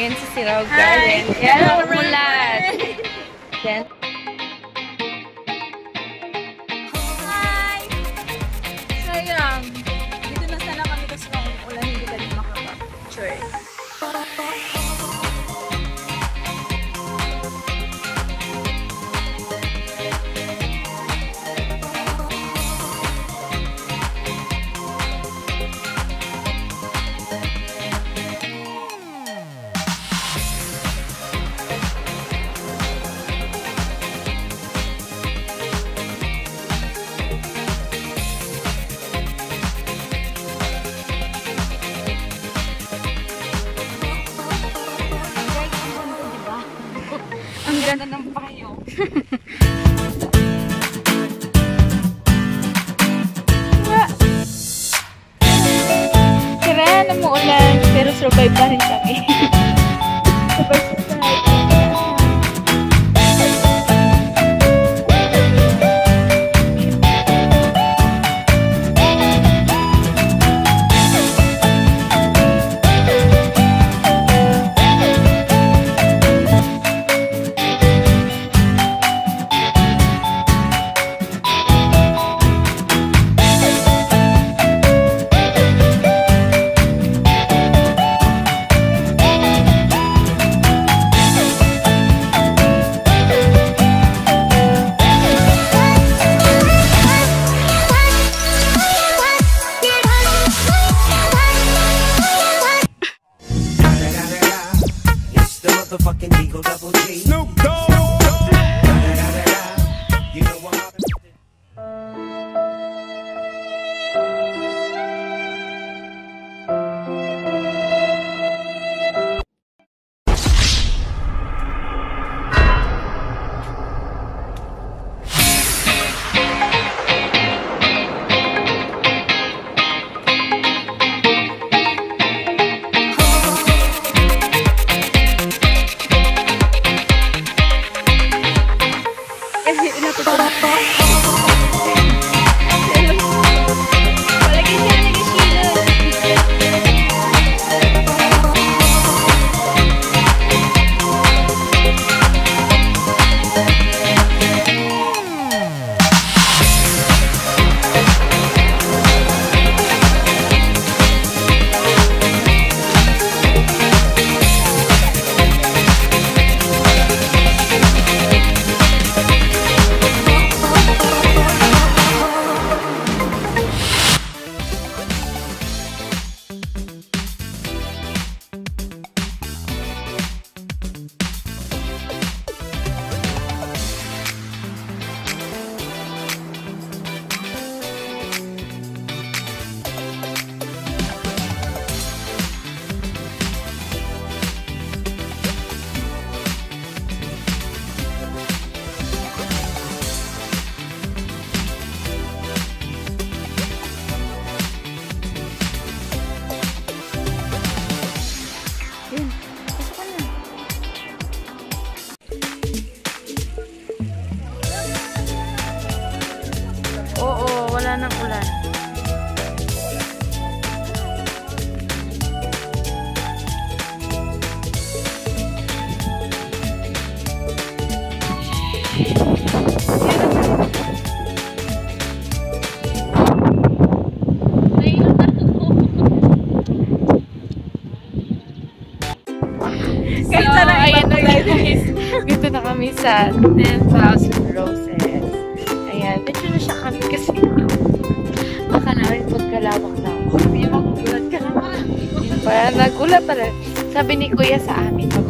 ngayon sa Siraw Garden. Yan, umulan. Then, ganda ng payo. kaya na umuulan, pero survive pa rin kami. motherfucking Eagle Double G. Snoop Dogg. You know I'm sa 10,000 Roses. Ayan, medyo na siya kami kasi baka namin pagkalawak na ako. Hindi magugulat ka naman. Yun pa, nagulat pa rin. Sabi ni Kuya sa amin, magugulat